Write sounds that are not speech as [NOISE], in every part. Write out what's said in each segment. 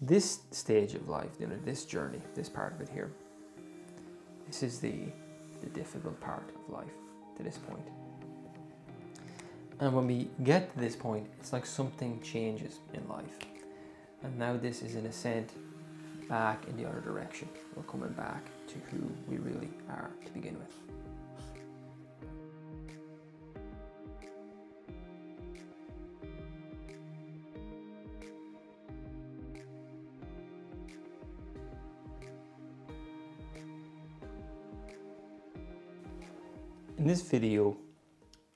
This stage of life, you know, this journey, this part of it here, this is the, the difficult part of life to this point. And when we get to this point, it's like something changes in life. And now this is an ascent back in the other direction. We're coming back to who we really are to begin with. In this video,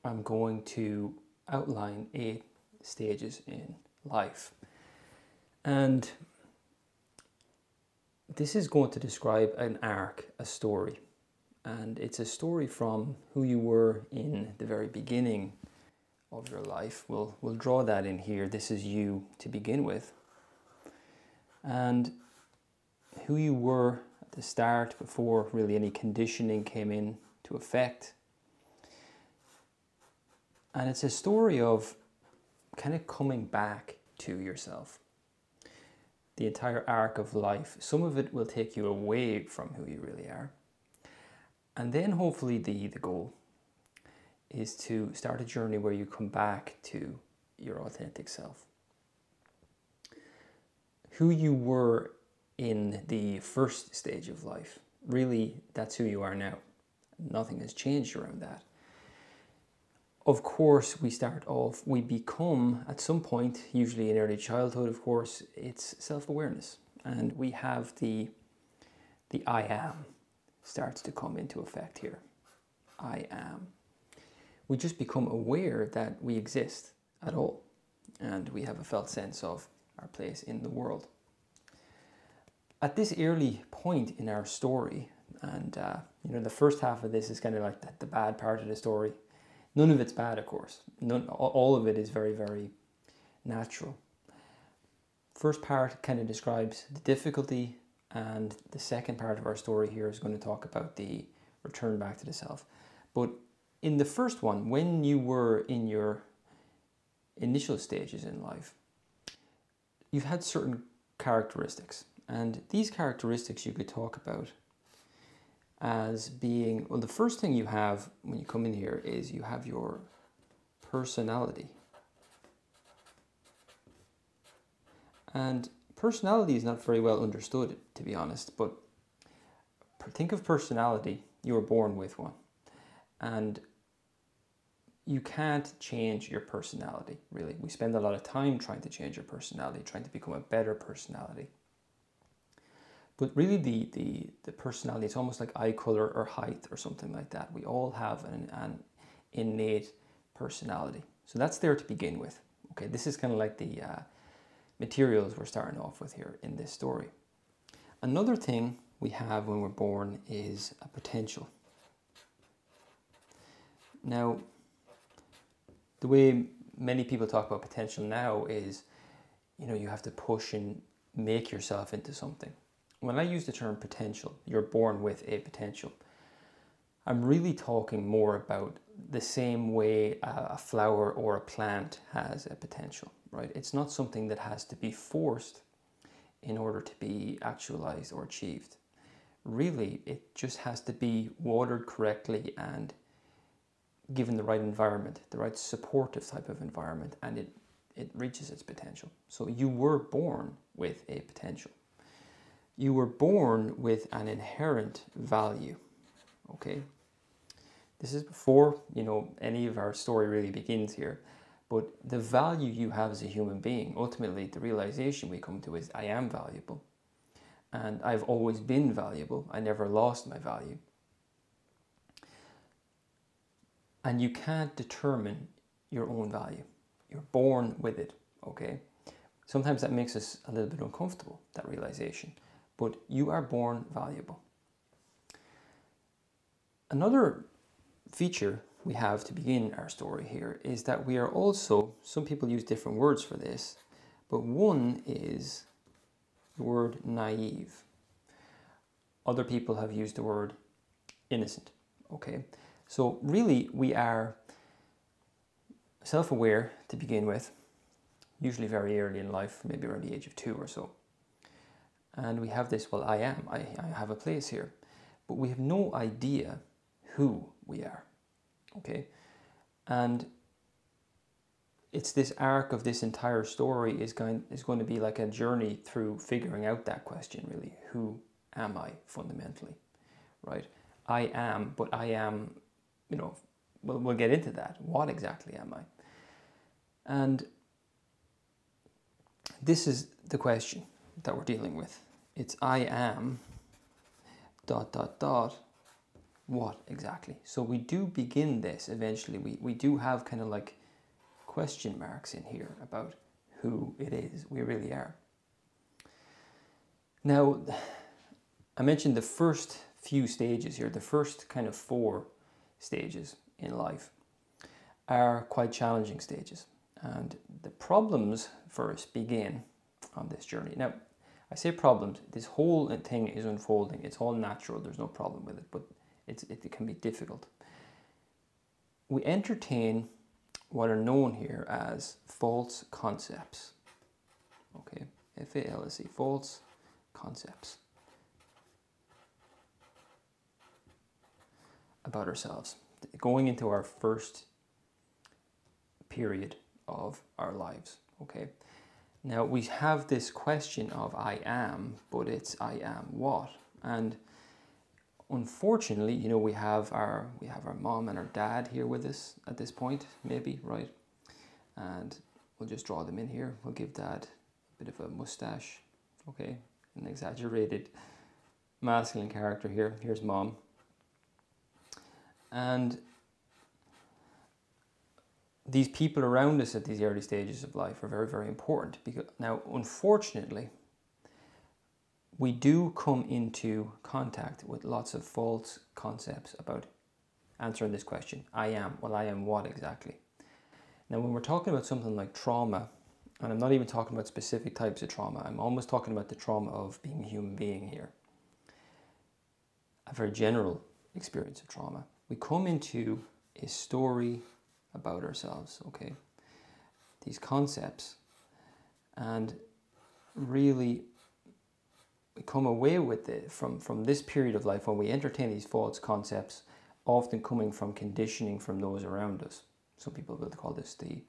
I'm going to outline eight stages in life. And this is going to describe an arc, a story. And it's a story from who you were in the very beginning of your life. We'll, we'll draw that in here. This is you to begin with. And who you were at the start before really any conditioning came in to effect and it's a story of kind of coming back to yourself. The entire arc of life. Some of it will take you away from who you really are. And then hopefully the, the goal is to start a journey where you come back to your authentic self. Who you were in the first stage of life, really, that's who you are now. Nothing has changed around that of course, we start off, we become at some point, usually in early childhood, of course, it's self awareness. And we have the, the I am starts to come into effect here. I am. We just become aware that we exist at all. And we have a felt sense of our place in the world. At this early point in our story, and uh, you know, the first half of this is kind of like the, the bad part of the story None of it's bad, of course. None, all of it is very, very natural. First part kind of describes the difficulty, and the second part of our story here is going to talk about the return back to the self. But in the first one, when you were in your initial stages in life, you've had certain characteristics, and these characteristics you could talk about as being well the first thing you have when you come in here is you have your personality. And personality is not very well understood to be honest but think of personality you were born with one. And you can't change your personality really. We spend a lot of time trying to change your personality trying to become a better personality but really, the, the, the personality, it's almost like eye color or height or something like that. We all have an, an innate personality. So that's there to begin with. Okay, this is kind of like the uh, materials we're starting off with here in this story. Another thing we have when we're born is a potential. Now, the way many people talk about potential now is, you know, you have to push and make yourself into something when I use the term potential, you're born with a potential. I'm really talking more about the same way a flower or a plant has a potential, right? It's not something that has to be forced in order to be actualized or achieved. Really, it just has to be watered correctly and given the right environment, the right supportive type of environment, and it, it reaches its potential. So you were born with a potential you were born with an inherent value. Okay? This is before, you know, any of our story really begins here. But the value you have as a human being, ultimately the realization we come to is I am valuable. And I've always been valuable. I never lost my value. And you can't determine your own value. You're born with it, okay? Sometimes that makes us a little bit uncomfortable, that realization but you are born valuable. Another feature we have to begin our story here is that we are also, some people use different words for this, but one is the word naive. Other people have used the word innocent. Okay, so really we are self aware to begin with, usually very early in life, maybe around the age of two or so. And we have this, well, I am, I, I have a place here. But we have no idea who we are. Okay? And it's this arc of this entire story is going is going to be like a journey through figuring out that question really who am i fundamentally right i am but i am you know we'll, we'll get into that what exactly am i and this is the question that we're dealing with it's i am dot dot dot what exactly so we do begin this eventually we, we do have kind of like question marks in here about who it is we really are. Now, I mentioned the first few stages here, the first kind of four stages in life are quite challenging stages. And the problems first begin on this journey. Now, I say problems, this whole thing is unfolding. It's all natural, there's no problem with it, but it's, it can be difficult. We entertain what are known here as false concepts. Okay, F-A-L-S-E, false concepts about ourselves. Going into our first period of our lives, okay? Now we have this question of I am, but it's I am what? And unfortunately, you know, we have our we have our mom and our dad here with us at this point, maybe, right? And we'll just draw them in here. We'll give dad a bit of a mustache, okay, an exaggerated masculine character here. Here's mom. And these people around us at these early stages of life are very, very important because now, unfortunately, we do come into contact with lots of false concepts about answering this question. I am. Well, I am what exactly? Now, when we're talking about something like trauma, and I'm not even talking about specific types of trauma, I'm almost talking about the trauma of being a human being here. A very general experience of trauma. We come into a story about ourselves, okay? These concepts, and really we come away with it from, from this period of life when we entertain these false concepts, often coming from conditioning from those around us. Some people will call this the,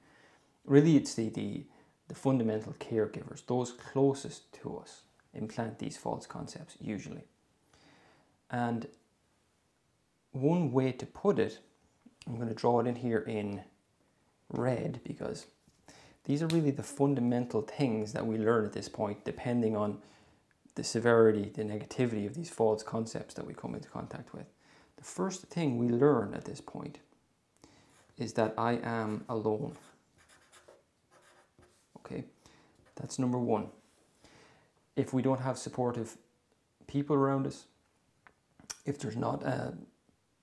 really it's the, the, the fundamental caregivers, those closest to us, implant these false concepts usually. And one way to put it, I'm going to draw it in here in red because these are really the fundamental things that we learn at this point, depending on the severity, the negativity of these false concepts that we come into contact with. The first thing we learn at this point is that I am alone. Okay, that's number one. If we don't have supportive people around us, if there's not a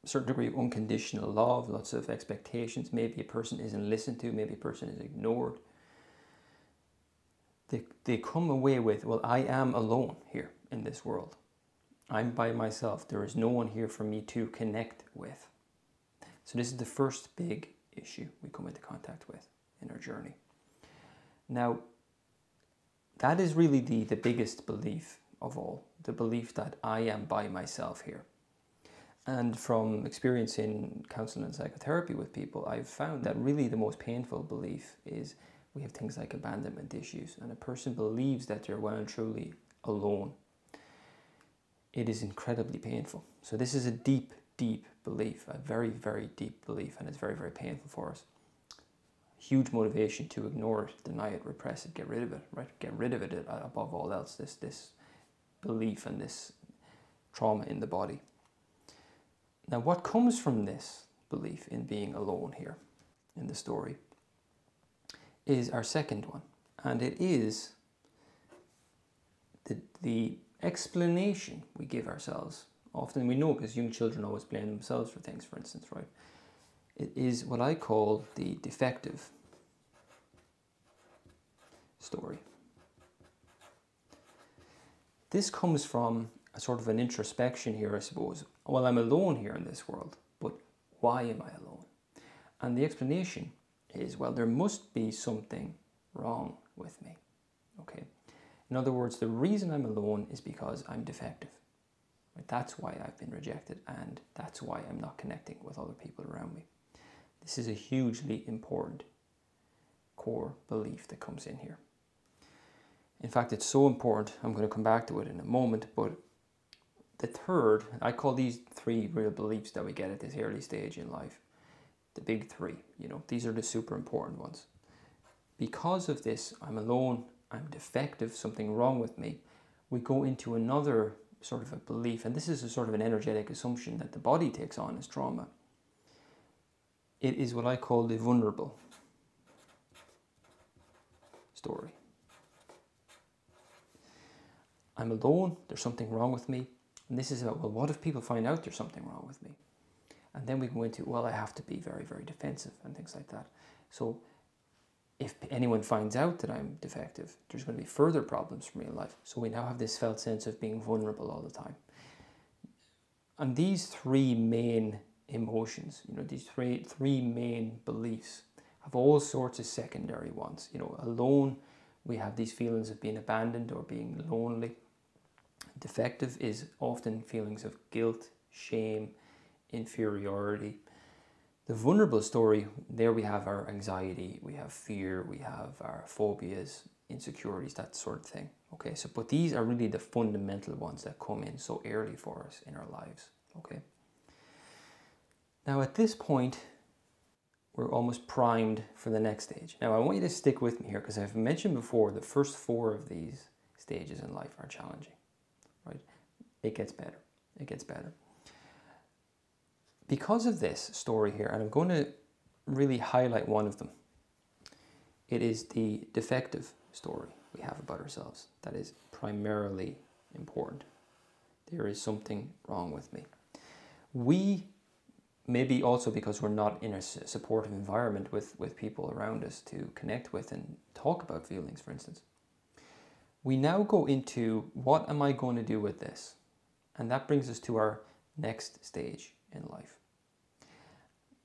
certain degree of unconditional love, lots of expectations, maybe a person isn't listened to, maybe a person is ignored, they, they come away with, well, I am alone here in this world. I'm by myself. There is no one here for me to connect with. So, this is the first big issue we come into contact with in our journey. Now, that is really the, the biggest belief of all the belief that I am by myself here. And from experience in counseling and psychotherapy with people, I've found that really the most painful belief is we have things like abandonment issues, and a person believes that they're well and truly alone. It is incredibly painful. So, this is a deep, deep belief, a very, very deep belief, and it's very, very painful for us. Huge motivation to ignore it, deny it, repress it, get rid of it, right? Get rid of it uh, above all else, this, this belief and this trauma in the body. Now, what comes from this belief in being alone here in the story is our second one, and it is the, the explanation we give ourselves. Often we know because young children always blame themselves for things, for instance, right? It is what I call the defective story. This comes from a sort of an introspection here, I suppose. Well, I'm alone here in this world, but why am I alone? And the explanation is well, there must be something wrong with me. Okay, In other words, the reason I'm alone is because I'm defective. That's why I've been rejected, and that's why I'm not connecting with other people around me. This is a hugely important core belief that comes in here. In fact, it's so important, I'm going to come back to it in a moment, but the third, I call these three real beliefs that we get at this early stage in life. The big three, you know, these are the super important ones. Because of this, I'm alone, I'm defective, something wrong with me. We go into another sort of a belief, and this is a sort of an energetic assumption that the body takes on as trauma. It is what I call the vulnerable story. I'm alone, there's something wrong with me. And this is about, well, what if people find out there's something wrong with me? And then we go into, well, I have to be very, very defensive and things like that. So if anyone finds out that I'm defective, there's going to be further problems for me in life. So we now have this felt sense of being vulnerable all the time. And these three main emotions, you know, these three three main beliefs have all sorts of secondary ones. You know, alone, we have these feelings of being abandoned or being lonely. Defective is often feelings of guilt, shame, inferiority. The vulnerable story, there we have our anxiety, we have fear, we have our phobias, insecurities, that sort of thing. Okay, so but these are really the fundamental ones that come in so early for us in our lives. Okay. Now at this point, we're almost primed for the next stage. Now I want you to stick with me here because I've mentioned before the first four of these stages in life are challenging. Right? It gets better. It gets better because of this story here, and I'm going to really highlight one of them, it is the defective story we have about ourselves that is primarily important. There is something wrong with me. We, maybe also because we're not in a supportive environment with, with people around us to connect with and talk about feelings, for instance, we now go into what am I going to do with this? And that brings us to our next stage in life.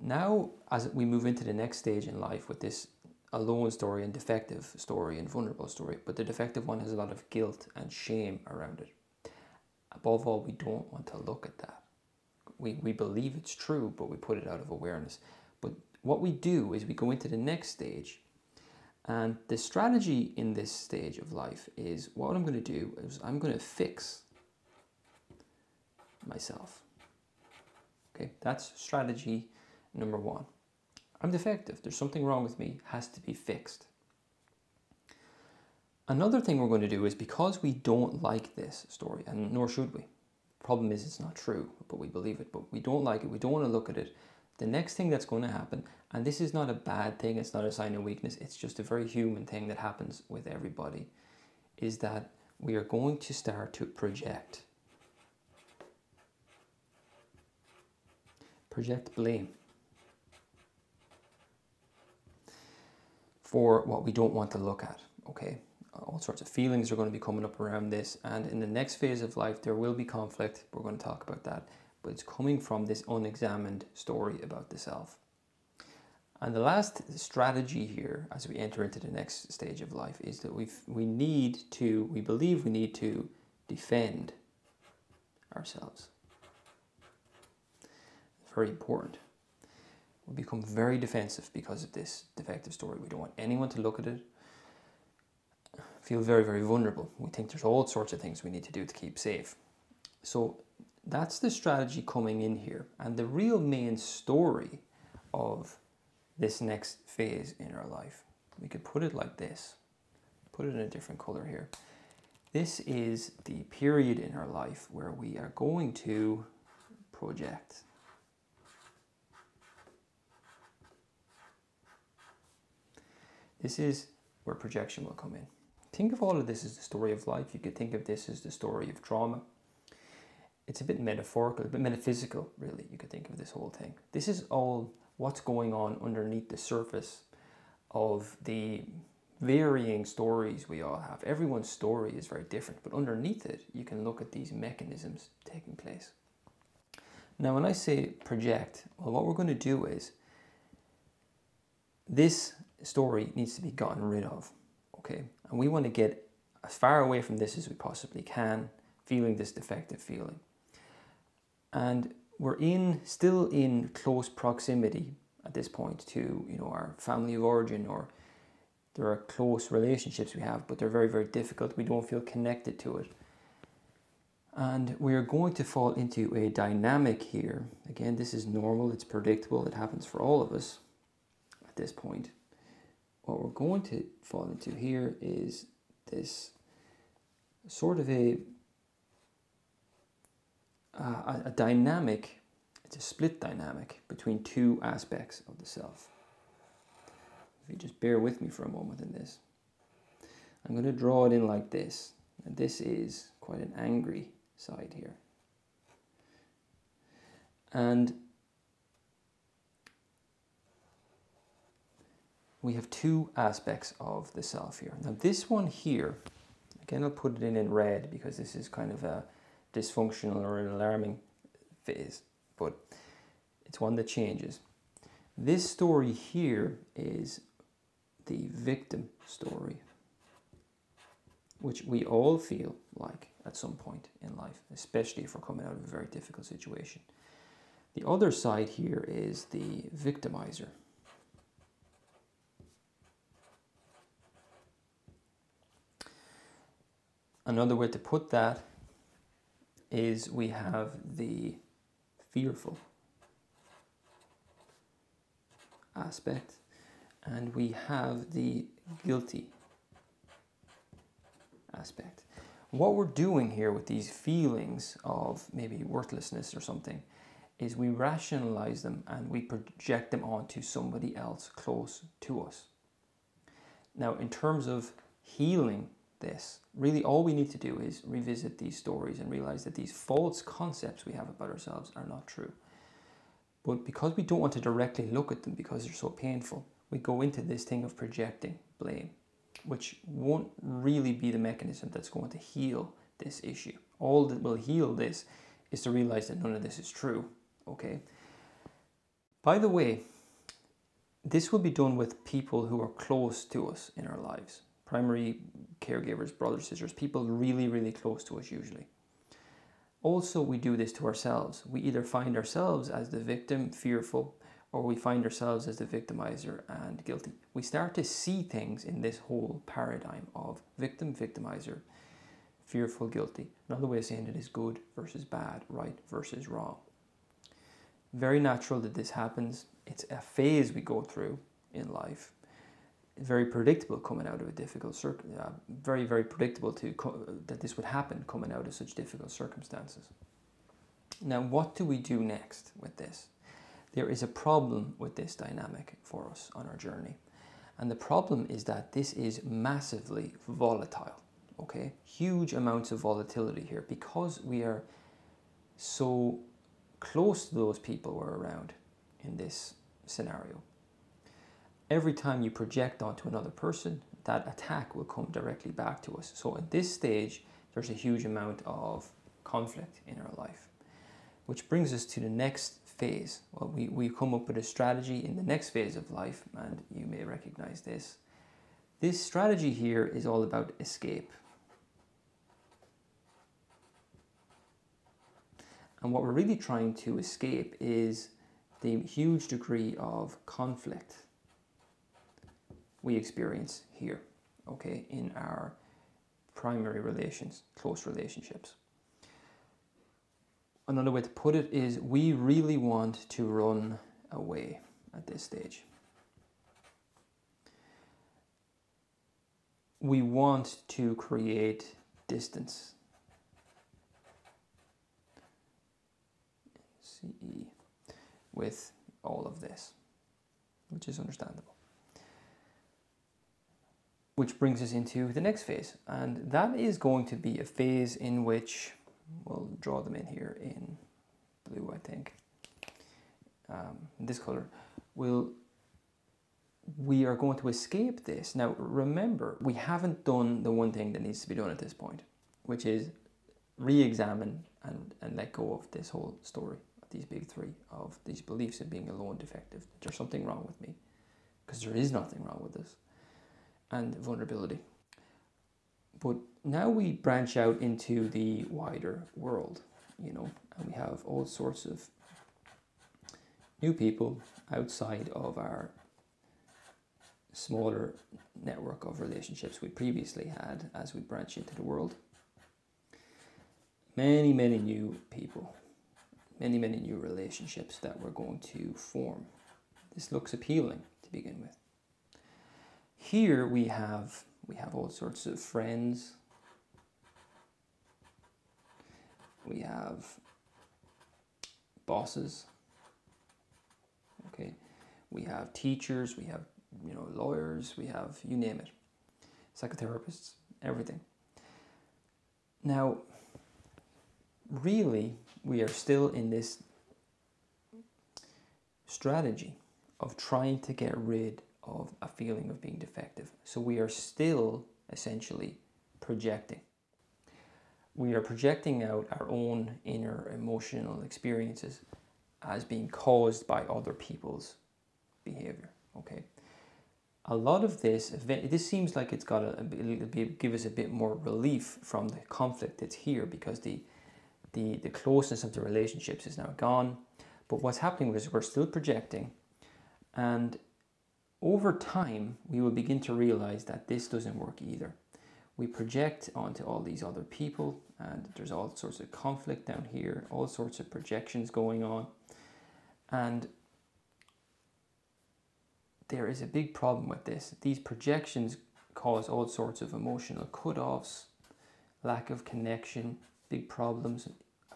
Now, as we move into the next stage in life with this alone story and defective story and vulnerable story, but the defective one has a lot of guilt and shame around it. Above all, we don't want to look at that. We, we believe it's true, but we put it out of awareness. But what we do is we go into the next stage, and the strategy in this stage of life is what I'm going to do is I'm going to fix myself. Okay, that's strategy number one. I'm defective. There's something wrong with me. Has to be fixed. Another thing we're going to do is because we don't like this story, and nor should we. Problem is, it's not true, but we believe it. But we don't like it. We don't want to look at it. The next thing that's going to happen, and this is not a bad thing. It's not a sign of weakness. It's just a very human thing that happens with everybody, is that we are going to start to project. Project blame. for what we don't want to look at, okay? All sorts of feelings are going to be coming up around this, and in the next phase of life, there will be conflict. We're going to talk about that, but it's coming from this unexamined story about the self. And the last strategy here, as we enter into the next stage of life, is that we we need to, we believe we need to defend ourselves. It's Very important we become very defensive because of this defective story. We don't want anyone to look at it, feel very, very vulnerable. We think there's all sorts of things we need to do to keep safe. So that's the strategy coming in here. And the real main story of this next phase in our life, we could put it like this, put it in a different color here. This is the period in our life where we are going to project This is where projection will come in. Think of all of this as the story of life. You could think of this as the story of trauma. It's a bit metaphorical, a bit metaphysical, really. You could think of this whole thing. This is all what's going on underneath the surface of the varying stories we all have. Everyone's story is very different, but underneath it, you can look at these mechanisms taking place. Now, when I say project, well, what we're going to do is this story needs to be gotten rid of. Okay, and we want to get as far away from this as we possibly can, feeling this defective feeling. And we're in still in close proximity at this point to you know our family of origin or there are close relationships we have, but they're very, very difficult. We don't feel connected to it. And we are going to fall into a dynamic here. Again, this is normal, it's predictable, it happens for all of us at this point. What we're going to fall into here is this sort of a, Uh, a, a dynamic, it's a split dynamic between two aspects of the self. If you just bear with me for a moment in this. I'm going to draw it in like this. And this is quite an angry side here. And we have two aspects of the self here. Now this one here, again I'll put it in in red because this is kind of a dysfunctional or an alarming phase, but it's one that changes. This story here is the victim story, which we all feel like at some point in life, especially if we're coming out of a very difficult situation. The other side here is the victimizer. Another way to put that is we have the fearful aspect and we have the guilty aspect. What we're doing here with these feelings of maybe worthlessness or something is we rationalize them and we project them onto somebody else close to us. Now, in terms of healing this, really all we need to do is revisit these stories and realize that these false concepts we have about ourselves are not true. But because we don't want to directly look at them because they're so painful, we go into this thing of projecting blame, which won't really be the mechanism that's going to heal this issue. All that will heal this is to realize that none of this is true, okay? By the way, this will be done with people who are close to us in our lives. Primary caregivers, brothers, sisters, people really, really close to us usually. Also, we do this to ourselves. We either find ourselves as the victim, fearful, or we find ourselves as the victimizer and guilty. We start to see things in this whole paradigm of victim, victimizer, fearful, guilty. Another way of saying it is good versus bad, right versus wrong. Very natural that this happens. It's a phase we go through in life. Very predictable coming out of a difficult circ. Uh, very, very predictable to that this would happen coming out of such difficult circumstances. Now, what do we do next with this? there is a problem with this dynamic for us on our journey. And the problem is that this is massively volatile, okay? Huge amounts of volatility here because we are so close to those people we're around in this scenario. Every time you project onto another person, that attack will come directly back to us. So at this stage, there's a huge amount of conflict in our life. Which brings us to the next phase. Well, we, we come up with a strategy in the next phase of life, and you may recognize this. This strategy here is all about escape. And what we're really trying to escape is the huge degree of conflict we experience here, okay, in our primary relations, close relationships another way to put it is we really want to run away at this stage. We want to create distance. CE with all of this, which is understandable. Which brings us into the next phase, and that is going to be a phase in which we'll draw them in here in blue, I think. Um, this color. We'll, we are going to escape this. Now, remember, we haven't done the one thing that needs to be done at this point, which is re-examine and, and let go of this whole story, of these big three, of these beliefs of being alone defective. There's something wrong with me, because there is nothing wrong with this, and vulnerability But now we branch out into the wider world, you know, and we have all sorts of new people outside of our smaller network of relationships we previously had as we branch into the world. Many, many new people, many, many new relationships that we're going to form. This looks appealing to begin with. Here we have we have all sorts of friends. We have bosses. Okay. We have teachers, we have you know lawyers, we have you name it. Psychotherapists, everything. Now really we are still in this strategy of trying to get rid of a feeling of being defective. So we are still essentially projecting. We are projecting out our own inner emotional experiences as being caused by other people's behavior. Okay. A lot of this, this seems like it's got to give us a bit more relief from the conflict that's here because the, the, the closeness of the relationships is now gone. But what's happening is we're still projecting and over time, we will begin to realize that this doesn't work either. We project onto all these other people, and there's all sorts of conflict down here, all sorts of projections going on. And there is a big problem with this. These projections cause all sorts of emotional cut-offs, lack of connection, big problems.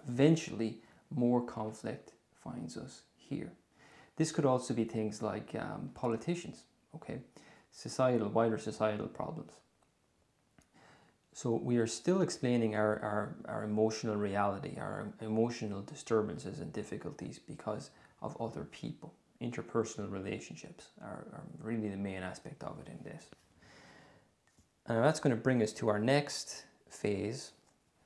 Eventually, more conflict finds us here. This could also be things like um, politicians, okay, societal, wider societal problems. So we are still explaining our, our, our emotional reality, our emotional disturbances and difficulties because of other people. Interpersonal relationships are, are really the main aspect of it in this. And that's going to bring us to our next phase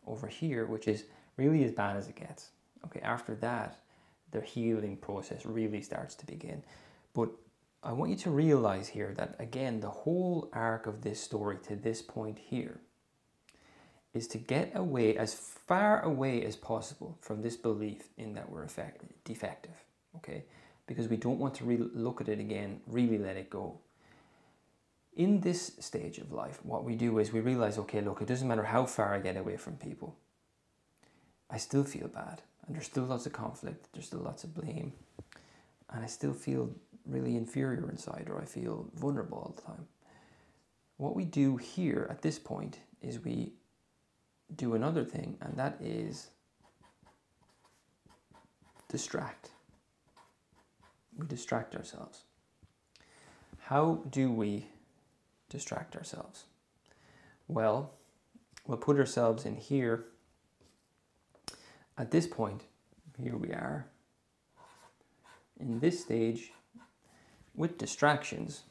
over here, which is really as bad as it gets. Okay, after that, their healing process really starts to begin. But I want you to realize here that again, the whole arc of this story to this point here is to get away as far away as possible from this belief in that we're effect- defective, okay? Because we don't want to re- look at it again, really let it go. In this stage of life, what we do is we realize, okay, look, it doesn't matter how far I get away from people, I still feel bad. And there's still lots of conflict, there's still lots of blame, and I still feel really inferior inside or I feel vulnerable all the time. What we do here at this point is we do another thing, and that is distract. We distract ourselves. How do we distract ourselves? Well, we'll put ourselves in here at this point, here we are, in this stage, with distractions,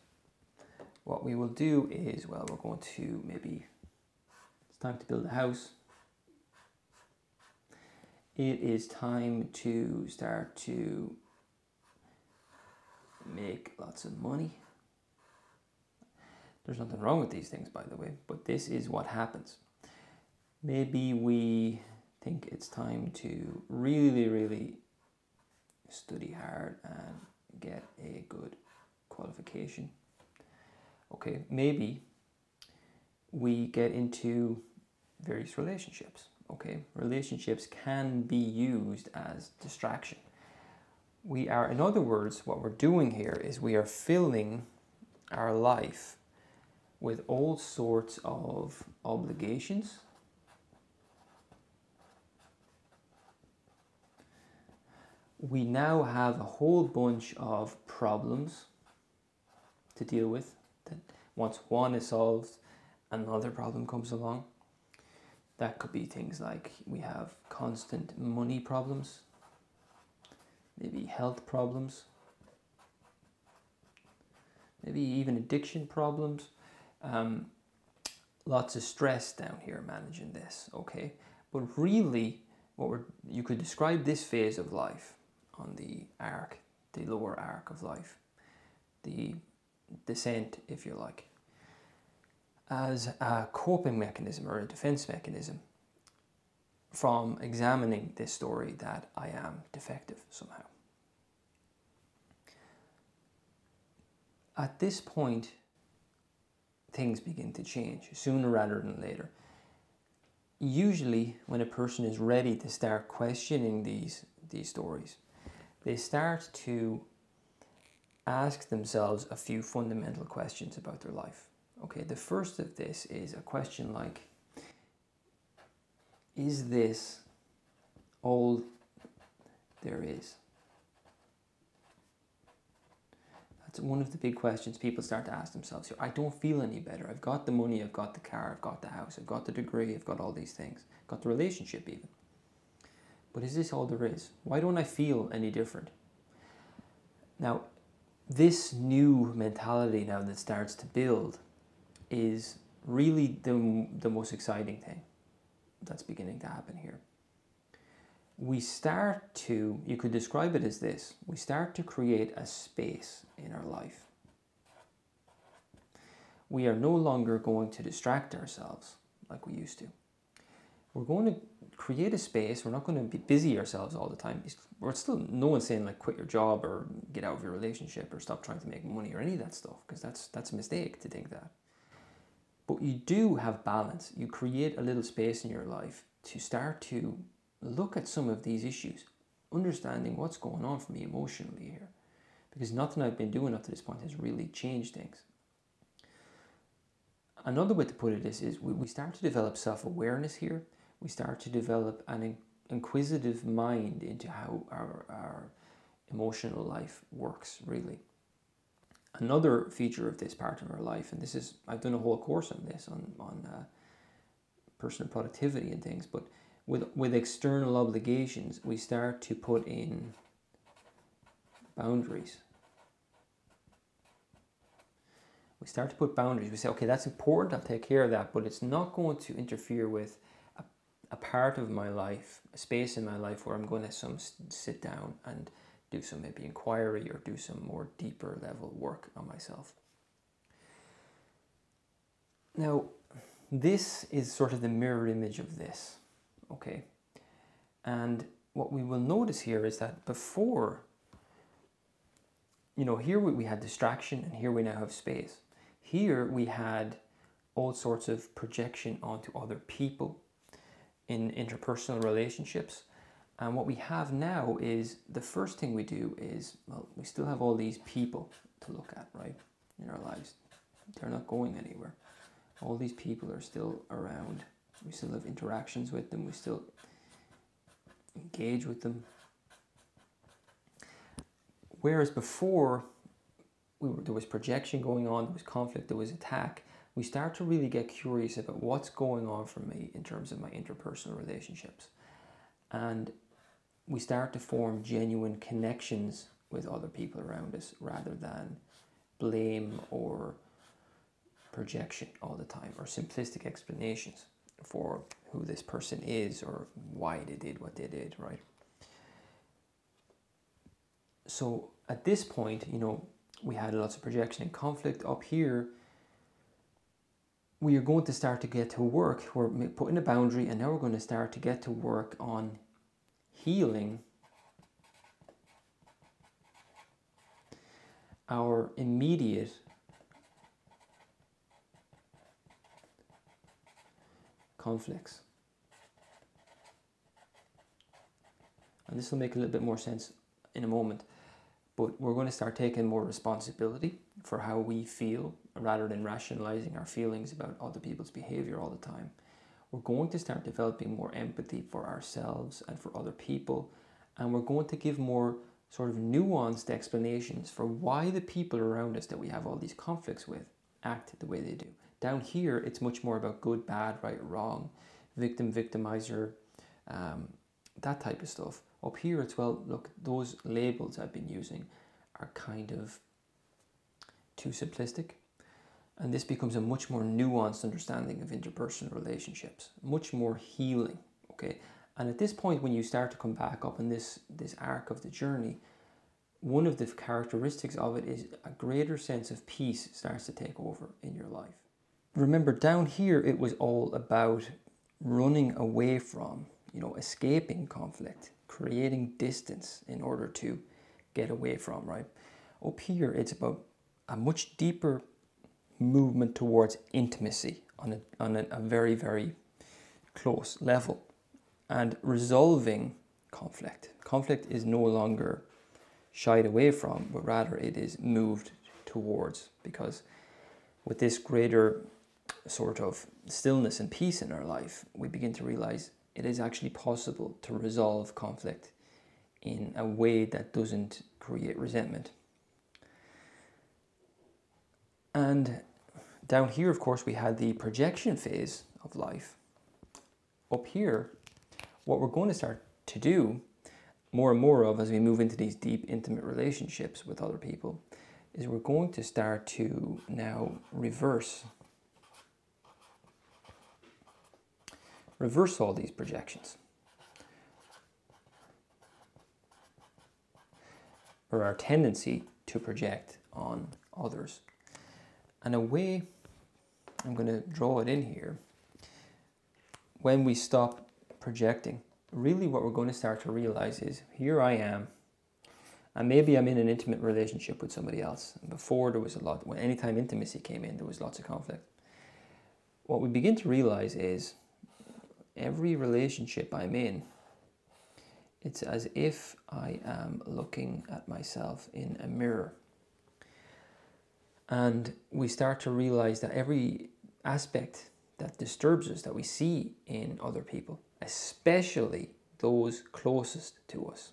what we will do is, well, we're going to maybe, it's time to build a house. It is time to start to make lots of money. There's nothing wrong with these things, by the way, but this is what happens. Maybe we think it's time to really, really study hard and get a good qualification. Okay, maybe we get into various relationships. Okay, relationships can be used as distraction. We are, in other words, what we're doing here is we are filling our life with all sorts of obligations we now have a whole bunch of problems to deal with. That once one is solved, another problem comes along. That could be things like we have constant money problems, maybe health problems, maybe even addiction problems. Um, lots of stress down here managing this, okay? But really, what we're, you could describe this phase of life on the arc, the lower arc of life, the descent, if you like, as a coping mechanism or a defense mechanism from examining this story that I am defective somehow. At this point, things begin to change sooner rather than later. Usually, when a person is ready to start questioning these, these stories, they start to ask themselves a few fundamental questions about their life. Okay, the first of this is a question like Is this all there is? That's one of the big questions people start to ask themselves here. I don't feel any better. I've got the money, I've got the car, I've got the house, I've got the degree, I've got all these things, I've got the relationship even. But is this all there is? Why don't I feel any different? Now, this new mentality now that starts to build is really the, the most exciting thing that's beginning to happen here. We start to, you could describe it as this we start to create a space in our life. We are no longer going to distract ourselves like we used to. We're going to create a space. We're not going to be busy ourselves all the time. We're still no one's saying like quit your job or get out of your relationship or stop trying to make money or any of that stuff because that's that's a mistake to think that. But you do have balance. You create a little space in your life to start to look at some of these issues, understanding what's going on for me emotionally here. Because nothing I've been doing up to this point has really changed things. Another way to put it is, is we, we start to develop self awareness here we start to develop an inquisitive mind into how our, our emotional life works, really. Another feature of this part of our life, and this is, I've done a whole course on this, on, on uh, personal productivity and things, but with, with external obligations, we start to put in boundaries. We start to put boundaries. We say, okay, that's important, I'll take care of that, but it's not going to interfere with a part of my life, a space in my life where I'm going to some sit down and do some maybe inquiry or do some more deeper level work on myself. Now, this is sort of the mirror image of this, okay? And what we will notice here is that before, you know, here we, we had distraction and here we now have space. Here we had all sorts of projection onto other people in interpersonal relationships. And what we have now is the first thing we do is, well, we still have all these people to look at, right, in our lives. They're not going anywhere. All these people are still around. We still have interactions with them. We still engage with them. Whereas before, we were, there was projection going on, there was conflict, there was attack we start to really get curious about what's going on for me in terms of my interpersonal relationships. And we start to form genuine connections with other people around us rather than blame or projection all the time or simplistic explanations for who this person is or why they did what they did, right? So at this point, you know, we had lots of projection and conflict. Up here, we are going to start to get to work. We're putting a boundary, and now we're going to start to get to work on healing our immediate conflicts. And this will make a little bit more sense in a moment. But we're going to start taking more responsibility for how we feel rather than rationalizing our feelings about other people's behavior all the time. We're going to start developing more empathy for ourselves and for other people. And we're going to give more sort of nuanced explanations for why the people around us that we have all these conflicts with act the way they do. Down here, it's much more about good, bad, right, wrong, victim, victimizer, um, that type of stuff. Up here, it's well, look, those labels I've been using are kind of too simplistic. And this becomes a much more nuanced understanding of interpersonal relationships, much more healing. Okay. And at this point, when you start to come back up in this, this arc of the journey, one of the characteristics of it is a greater sense of peace starts to take over in your life. remember down here it was all about running away from, you know, escaping conflict, creating distance in order to get away from, right? Up here it's about a much deeper movement towards intimacy on a, on a, a very, very close level and resolving conflict. Conflict is no longer shied away from, but rather it is moved towards because with this greater sort of stillness and peace in our life, we begin to realize it is actually possible to resolve conflict in a way that doesn't create resentment. And down here, of course, we had the projection phase of life. Up here, what we're going to start to do more and more of as we move into these deep, intimate relationships with other people is we're going to start to now reverse reverse all these projections or our tendency to project on others and a way I'm going to draw it in here when we stop projecting really what we're going to start to realize is here I am and maybe I'm in an intimate relationship with somebody else. Before there was a lot, when anytime intimacy came in, there was lots of conflict. What we begin to realize is every relationship I'm in, it's as if I am looking at myself in a mirror. And we start to realize that every aspect that disturbs us, that we see in other people, especially those closest to us,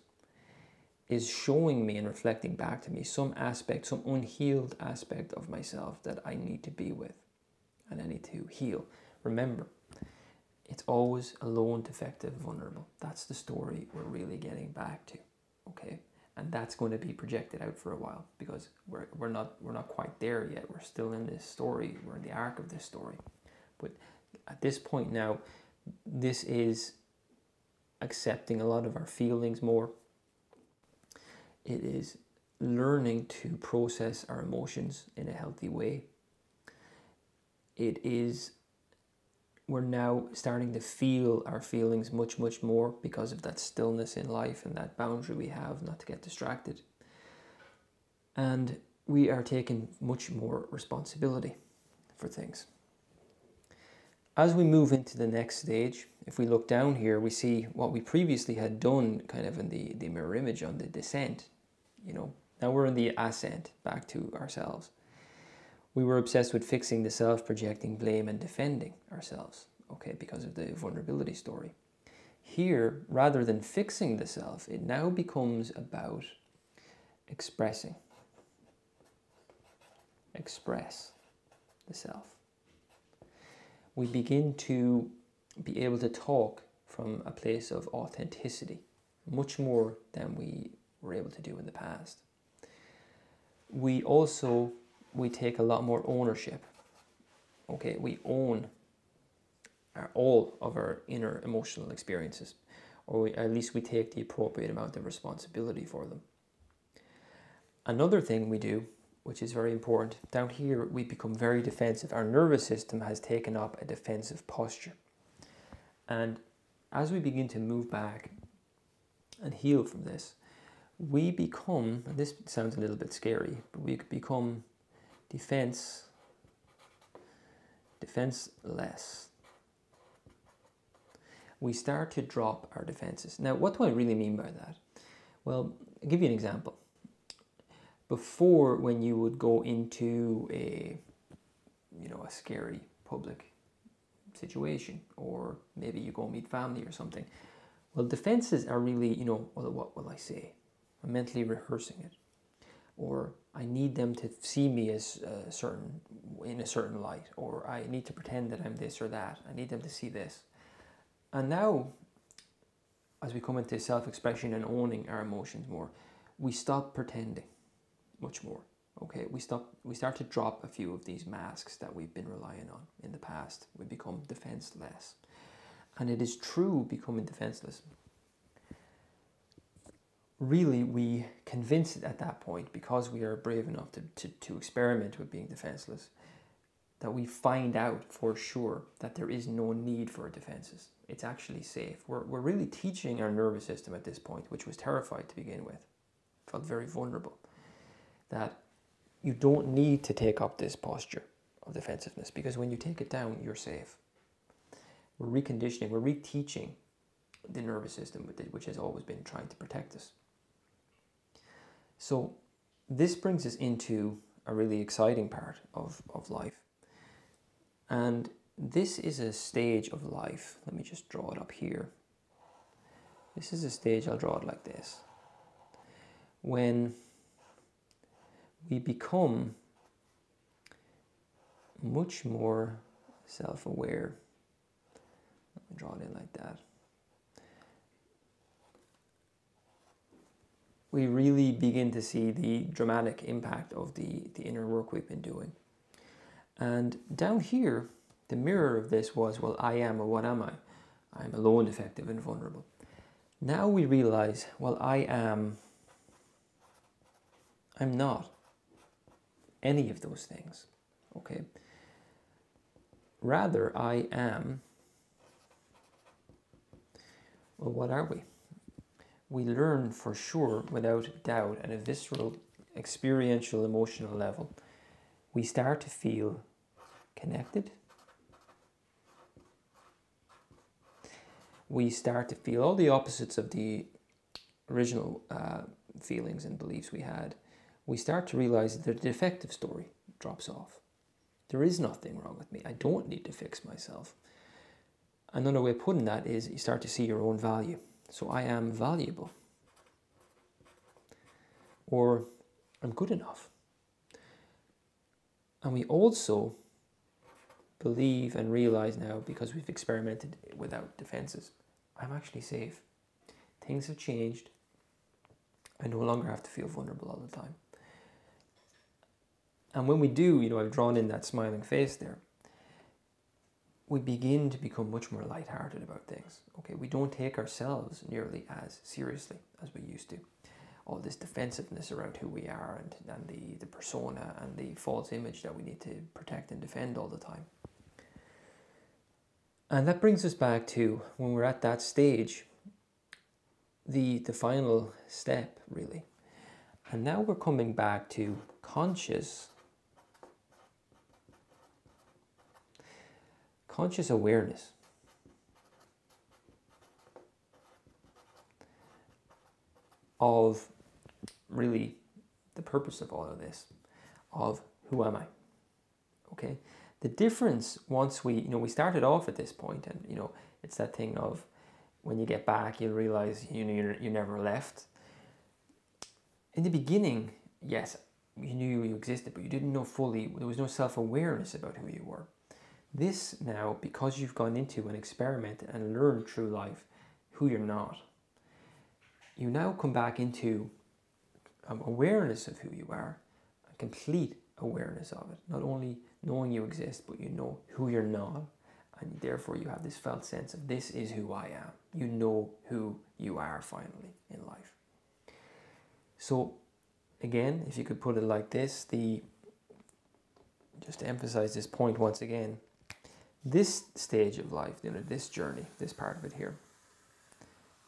is showing me and reflecting back to me some aspect, some unhealed aspect of myself that I need to be with and I need to heal. Remember, it's always alone, defective, vulnerable. That's the story we're really getting back to. Okay? And that's going to be projected out for a while because we're, we're not we're not quite there yet. We're still in this story. We're in the arc of this story. But at this point now, this is accepting a lot of our feelings more it is learning to process our emotions in a healthy way. It is, we're now starting to feel our feelings much, much more because of that stillness in life and that boundary we have not to get distracted. And we are taking much more responsibility for things. As we move into the next stage, if we look down here, we see what we previously had done kind of in the, the mirror image on the descent you know, now we're in the ascent back to ourselves. We were obsessed with fixing the self, projecting blame, and defending ourselves, okay, because of the vulnerability story. Here, rather than fixing the self, it now becomes about expressing. Express the self. We begin to be able to talk from a place of authenticity, much more than we were able to do in the past. We also we take a lot more ownership. Okay, we own our, all of our inner emotional experiences, or we, at least we take the appropriate amount of responsibility for them. Another thing we do, which is very important, down here we become very defensive. Our nervous system has taken up a defensive posture. And as we begin to move back and heal from this, we become, and this sounds a little bit scary, but we become defense, defense less We start to drop our defenses. Now, what do I really mean by that? Well, I'll give you an example. Before, when you would go into a, you know, a scary public situation, or maybe you go meet family or something, well, defenses are really, you know, well, what will I say? I'm mentally rehearsing it. Or I need them to see me as a certain in a certain light, or I need to pretend that I'm this or that. I need them to see this. And now, as we come into self-expression and owning our emotions more, we stop pretending much more. Okay, we stop. We start to drop a few of these masks that we've been relying on in the past. We become defenseless, and it is true becoming defenseless really we convince it at that point because we are brave enough to, to, to experiment with being defenseless that we find out for sure that there is no need for defenses. It's actually safe. We're, we're really teaching our nervous system at this point, which was terrified to begin with, felt very vulnerable, that you don't need to take up this posture of defensiveness because when you take it down, you're safe. We're reconditioning, we're reteaching the nervous system, which has always been trying to protect us. So, this brings us into a really exciting part of, of life. And this is a stage of life. Let me just draw it up here. This is a stage, I'll draw it like this. When we become much more self aware. Let me draw it in like that. We really begin to see the dramatic impact of the, the inner work we've been doing. And down here, the mirror of this was, well, I am or what am I? I'm alone, defective, and vulnerable. Now we realize, well, I am, I'm not any of those things, okay? Rather, I am, well, what are we? We learn for sure, without doubt, at a visceral, experiential, emotional level, we start to feel connected. We start to feel all the opposites of the original uh, feelings and beliefs we had. We start to realize that the defective story drops off. There is nothing wrong with me. I don't need to fix myself. Another way of putting that is you start to see your own value. So I am valuable. Or I'm good enough. And we also believe and realize now, because we've experimented without defenses, I'm actually safe. Things have changed. I no longer have to feel vulnerable all the time. And when we do, you know, I've drawn in that smiling face there we begin to become much more lighthearted about things. Okay, we don't take ourselves nearly as seriously as we used to. All this defensiveness around who we are and, and the, the persona and the false image that we need to protect and defend all the time. And that brings us back to when we're at that stage, the, the final step, really. And now we're coming back to conscious conscious awareness. Of really the purpose of all of this, of who am I? Okay, the difference once we, you know, we started off at this point, and you know, it's that thing of when you get back, you'll realize you know you're, you never left. In the beginning, yes, you knew you existed, but you didn't know fully. There was no self awareness about who you were. This now, because you've gone into an experiment and learned through life who you're not, you now come back into um, awareness of who you are, a complete awareness of it. Not only knowing you exist, but you know who you're not, and therefore you have this felt sense of this is who I am. You know who you are finally in life. So, again, if you could put it like this, the just to emphasize this point once again, this stage of life, you know, this journey, this part of it here,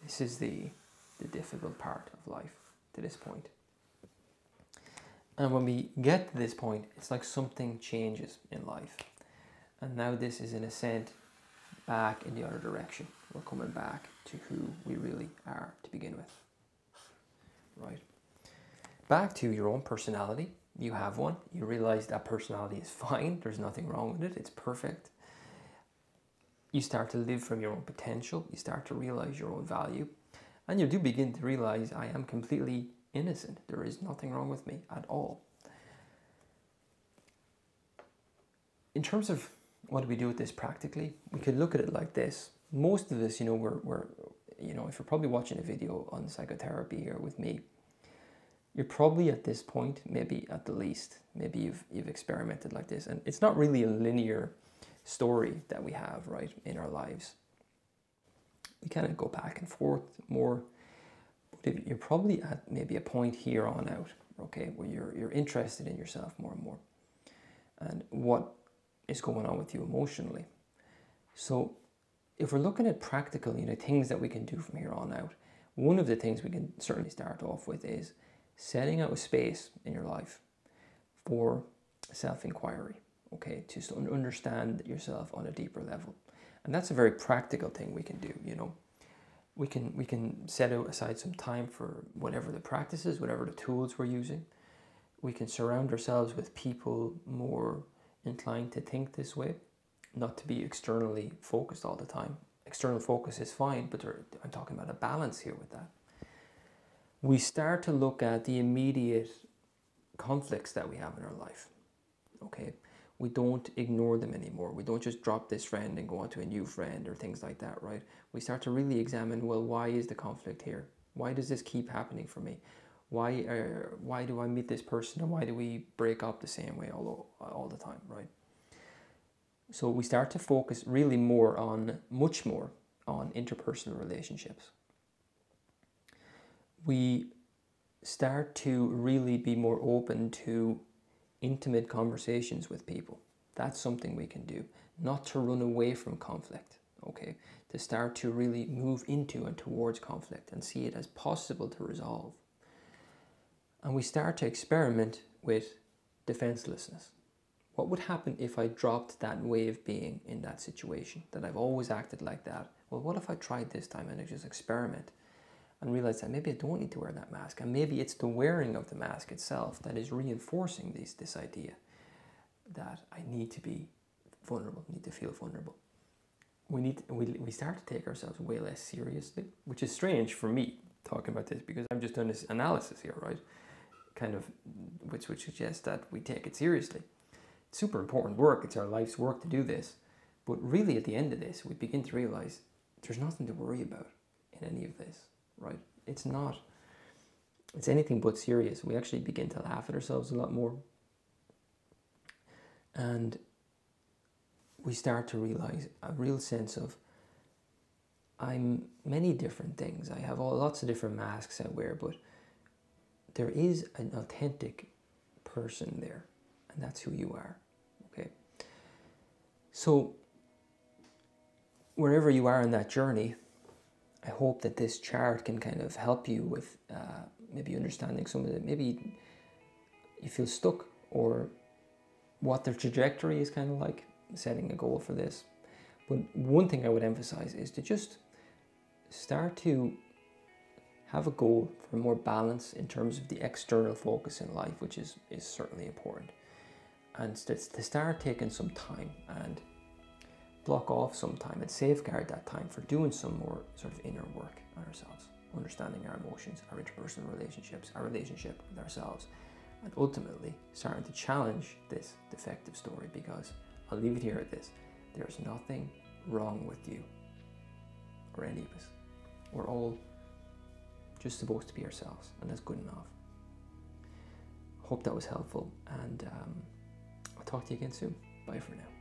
this is the, the difficult part of life to this point. And when we get to this point, it's like something changes in life. And now this is an ascent back in the other direction. We're coming back to who we really are to begin with. Right? Back to your own personality. You have one. You realize that personality is [LAUGHS] fine. There's nothing wrong with it. It's perfect you start to live from your own potential, you start to realize your own value, and you do begin to realize I am completely innocent. There is nothing wrong with me at all. In terms of what do we do with this practically, we could look at it like this. Most of us, you know, we're, we're you know, if you're probably watching a video on psychotherapy here with me, you're probably at this point, maybe at the least, maybe you've, you've experimented like this. And it's not really a linear story that we have, right, in our lives. We kind of go back and forth more, but you're probably at maybe a point here on out, okay, where you're, you're interested in yourself more and more. And what is going on with you emotionally. So if we're looking at practical, you know, things that we can do from here on out, one of the things we can certainly start off with is setting out a space in your life for self-inquiry, okay, to understand yourself on a deeper level. And that's a very practical thing we can do, you know. We can we can set aside some time for whatever the practices, whatever the tools we're using. We can surround ourselves with people more inclined to think this way, not to be externally focused all the time. External focus is fine, but I'm talking about a balance here with that. We start to look at the immediate conflicts that we have in our life. Okay, we don't ignore them anymore. We don't just drop this friend and go on to a new friend or things like that, right? We start to really examine well, why is the conflict here? Why does this keep happening for me? Why, uh, why do I meet this person and why do we break up the same way all, all the time, right? So we start to focus really more on, much more on interpersonal relationships. We start to really be more open to intimate conversations with people. That's something we can do. Not to run away from conflict, okay? To start to really move into and towards conflict and see it as possible to resolve. And we start to experiment with defenselessness. What would happen if I dropped that way of being in that situation? That I've always acted like that. Well, what if I tried this time and I just experiment and realize that maybe I don't need to wear that mask, and maybe it's the wearing of the mask itself that is reinforcing this this idea that I need to be vulnerable, need to feel vulnerable. We need we, we start to take ourselves way less seriously, which is strange for me talking about this because I'm just doing this analysis here, right? Kind of which which suggests that we take it seriously. It's super important work. It's our life's work to do this. But really, at the end of this, we begin to realize there's nothing to worry about in any of this right? It's not. It's anything but serious. We actually begin to laugh at ourselves a lot more. And we start to realize a real sense of I'm many different things. I have all, lots of different masks I wear, but there is an authentic person there, and that's who you are. Okay. So, wherever you are in that journey, I hope that this chart can kind of help you with uh, maybe understanding some of the, maybe you feel stuck or what their trajectory is kind of like, setting a goal for this. But one thing I would emphasize is to just start to have a goal for more balance in terms of the external focus in life, which is, is certainly important. And to start taking some time and block off some time and safeguard that time for doing some more sort of inner work on ourselves, understanding our emotions, our interpersonal relationships, our relationship with ourselves, and ultimately starting to challenge this defective story because I'll leave it here at this there's nothing wrong with you or any of us. We're all just supposed to be ourselves, and that's good enough. Hope that was helpful, and um, I'll talk to you again soon. Bye for now.